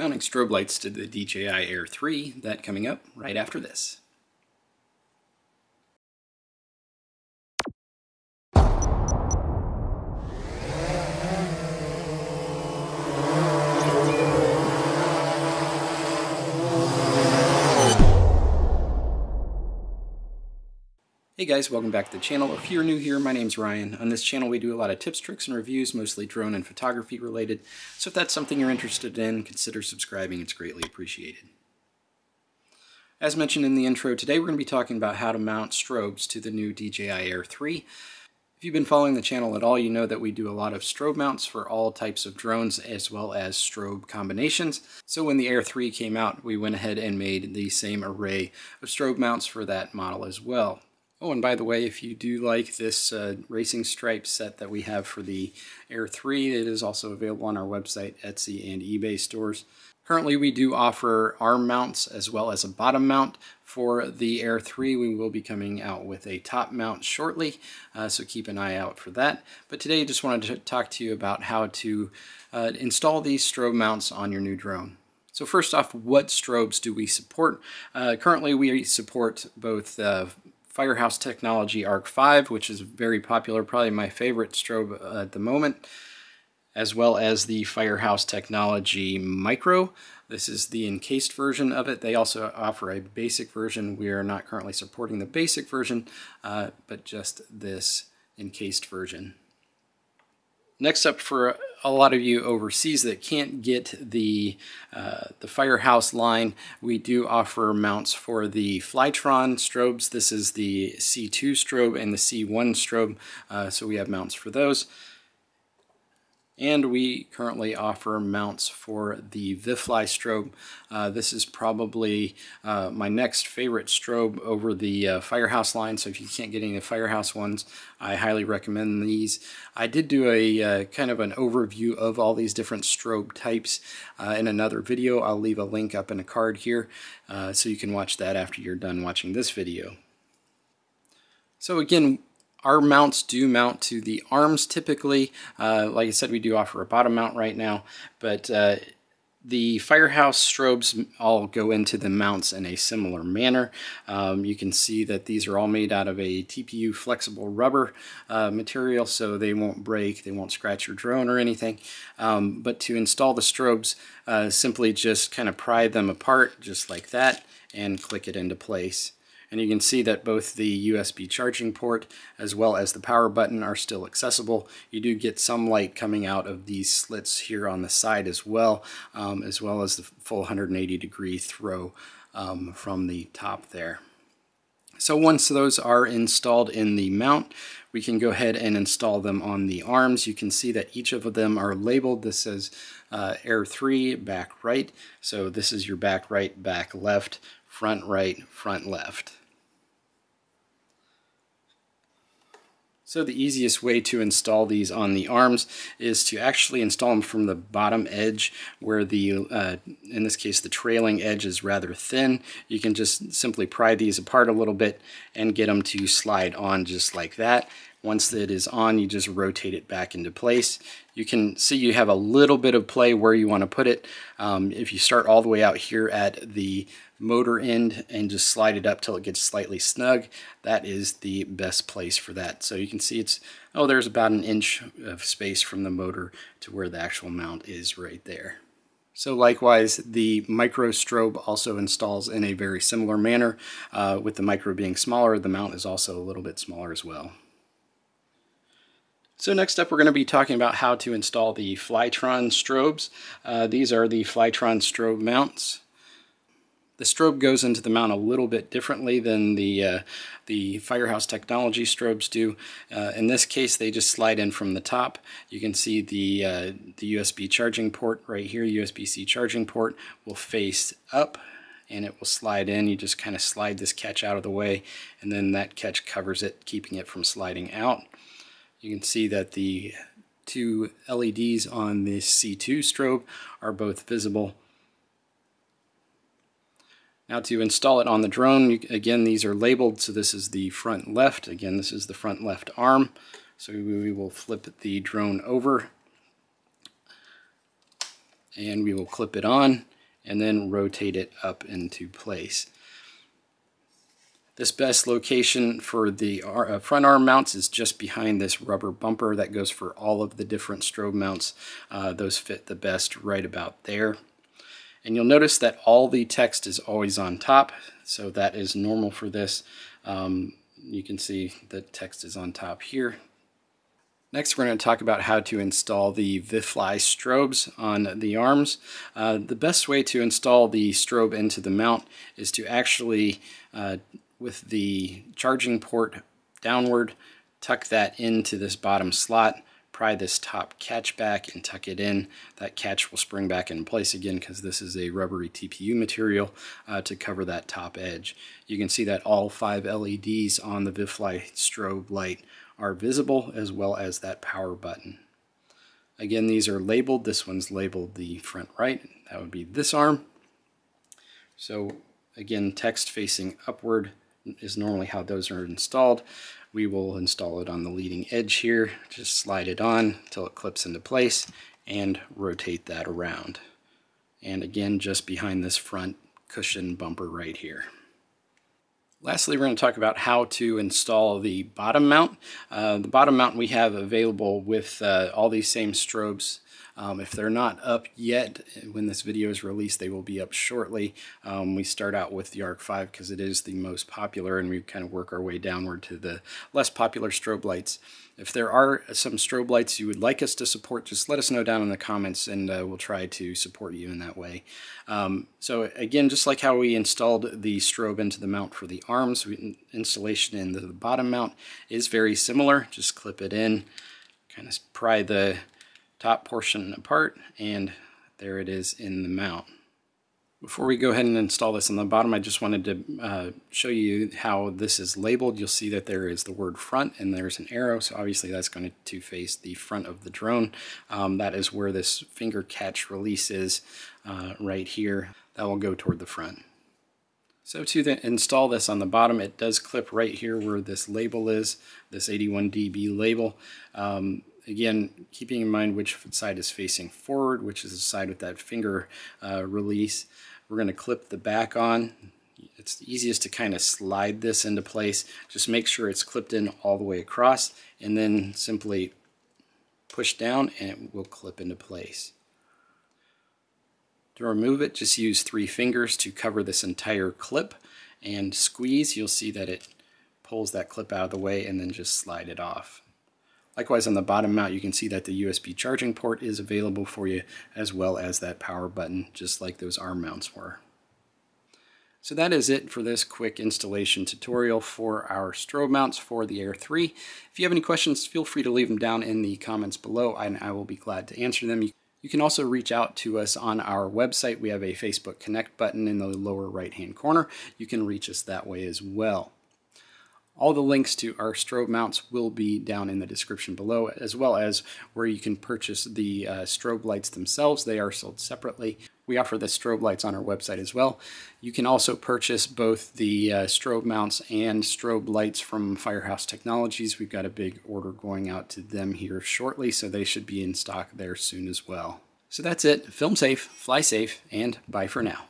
Mounting strobe lights to the DJI Air 3, that coming up right after this. Hey guys, welcome back to the channel. If you're new here, my name's Ryan. On this channel we do a lot of tips, tricks, and reviews, mostly drone and photography related. So if that's something you're interested in, consider subscribing. It's greatly appreciated. As mentioned in the intro, today we're going to be talking about how to mount strobes to the new DJI Air 3. If you've been following the channel at all, you know that we do a lot of strobe mounts for all types of drones as well as strobe combinations. So when the Air 3 came out, we went ahead and made the same array of strobe mounts for that model as well. Oh, and by the way, if you do like this uh, racing stripe set that we have for the Air 3, it is also available on our website, Etsy, and eBay stores. Currently, we do offer arm mounts as well as a bottom mount for the Air 3. We will be coming out with a top mount shortly, uh, so keep an eye out for that. But today, I just wanted to talk to you about how to uh, install these strobe mounts on your new drone. So first off, what strobes do we support? Uh, currently, we support both uh, Firehouse Technology Arc 5, which is very popular, probably my favorite strobe at the moment, as well as the Firehouse Technology Micro. This is the encased version of it. They also offer a basic version. We are not currently supporting the basic version, uh, but just this encased version. Next up for a lot of you overseas that can't get the uh, the Firehouse line, we do offer mounts for the Flytron strobes. This is the C2 strobe and the C1 strobe, uh, so we have mounts for those. And we currently offer mounts for the ViFly strobe. Uh, this is probably uh, my next favorite strobe over the uh, Firehouse line, so if you can't get any of the Firehouse ones, I highly recommend these. I did do a uh, kind of an overview of all these different strobe types uh, in another video. I'll leave a link up in a card here uh, so you can watch that after you're done watching this video. So again, our mounts do mount to the arms typically. Uh, like I said, we do offer a bottom mount right now, but uh, the Firehouse strobes all go into the mounts in a similar manner. Um, you can see that these are all made out of a TPU flexible rubber uh, material, so they won't break, they won't scratch your drone or anything. Um, but to install the strobes, uh, simply just kind of pry them apart just like that and click it into place and you can see that both the USB charging port as well as the power button are still accessible. You do get some light coming out of these slits here on the side as well, um, as well as the full 180 degree throw um, from the top there. So once those are installed in the mount, we can go ahead and install them on the arms. You can see that each of them are labeled. This says uh, Air 3, back right. So this is your back right, back left, front right, front left. So the easiest way to install these on the arms is to actually install them from the bottom edge where the, uh, in this case, the trailing edge is rather thin. You can just simply pry these apart a little bit and get them to slide on just like that. Once it is on, you just rotate it back into place. You can see you have a little bit of play where you want to put it. Um, if you start all the way out here at the motor end and just slide it up till it gets slightly snug, that is the best place for that. So you can see it's, oh, there's about an inch of space from the motor to where the actual mount is right there. So likewise, the micro strobe also installs in a very similar manner. Uh, with the micro being smaller, the mount is also a little bit smaller as well. So next up we're going to be talking about how to install the Flytron strobes. Uh, these are the Flytron strobe mounts. The strobe goes into the mount a little bit differently than the, uh, the Firehouse Technology strobes do. Uh, in this case, they just slide in from the top. You can see the, uh, the USB charging port right here, USB-C charging port, will face up and it will slide in. You just kind of slide this catch out of the way and then that catch covers it, keeping it from sliding out. You can see that the two LEDs on this C2 strobe are both visible now to install it on the drone, you, again, these are labeled. So this is the front left. Again, this is the front left arm. So we will flip the drone over. and we will clip it on and then rotate it up into place. This best location for the uh, front arm mounts is just behind this rubber bumper that goes for all of the different strobe mounts. Uh, those fit the best right about there. And you'll notice that all the text is always on top, so that is normal for this. Um, you can see the text is on top here. Next, we're going to talk about how to install the ViFly strobes on the arms. Uh, the best way to install the strobe into the mount is to actually, uh, with the charging port downward, tuck that into this bottom slot, pry this top catch back and tuck it in. That catch will spring back in place again because this is a rubbery TPU material uh, to cover that top edge. You can see that all five LEDs on the ViFly strobe light are visible as well as that power button. Again, these are labeled. This one's labeled the front right. That would be this arm. So again, text facing upward is normally how those are installed. We will install it on the leading edge here. Just slide it on until it clips into place and rotate that around. And again, just behind this front cushion bumper right here. Lastly, we're going to talk about how to install the bottom mount. Uh, the bottom mount we have available with uh, all these same strobes. Um, if they're not up yet, when this video is released, they will be up shortly. Um, we start out with the ARC 5 because it is the most popular and we kind of work our way downward to the less popular strobe lights. If there are some strobe lights you would like us to support, just let us know down in the comments and uh, we'll try to support you in that way. Um, so again, just like how we installed the strobe into the mount for the arms, we, installation into the bottom mount is very similar. Just clip it in, kind of pry the top portion apart, and there it is in the mount. Before we go ahead and install this on the bottom, I just wanted to uh, show you how this is labeled. You'll see that there is the word front and there's an arrow, so obviously that's going to face the front of the drone. Um, that is where this finger catch release is uh, right here. That will go toward the front. So to the, install this on the bottom, it does clip right here where this label is, this 81dB label. Um, again, keeping in mind which side is facing forward, which is the side with that finger uh, release. We're going to clip the back on. It's easiest to kind of slide this into place. Just make sure it's clipped in all the way across and then simply push down and it will clip into place. To remove it, just use three fingers to cover this entire clip and squeeze. You'll see that it pulls that clip out of the way and then just slide it off. Likewise on the bottom mount you can see that the USB charging port is available for you as well as that power button just like those arm mounts were. So that is it for this quick installation tutorial for our strobe mounts for the Air 3. If you have any questions, feel free to leave them down in the comments below and I will be glad to answer them. You can also reach out to us on our website. We have a Facebook Connect button in the lower right hand corner. You can reach us that way as well. All the links to our strobe mounts will be down in the description below, as well as where you can purchase the uh, strobe lights themselves. They are sold separately. We offer the strobe lights on our website as well. You can also purchase both the uh, strobe mounts and strobe lights from Firehouse Technologies. We've got a big order going out to them here shortly, so they should be in stock there soon as well. So that's it. Film safe, fly safe, and bye for now.